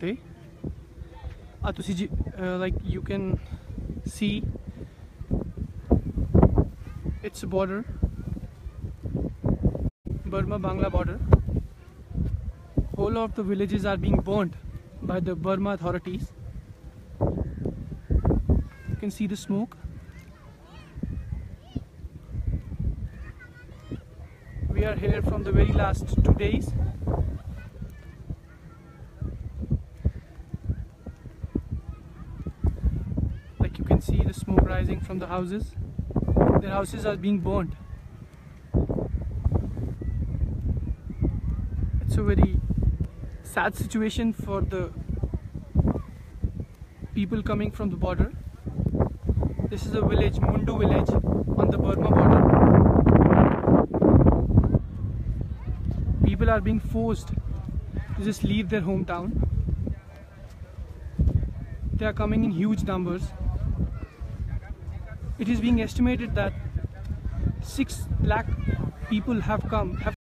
ਤੇ ਆ ਤੁਸੀਂ ਜੀ like you can see its border Burma Bangla border whole of the villages are being burned by the Burma authorities you can see the smoke we are here from the very last two days You can see the smoke rising from the houses. Their houses are being burned. It's a very sad situation for the people coming from the border. This is a village mundu village on the burma border. People are being forced to just leave their hometown. They are coming in huge numbers it is being estimated that 6 lakh people have come have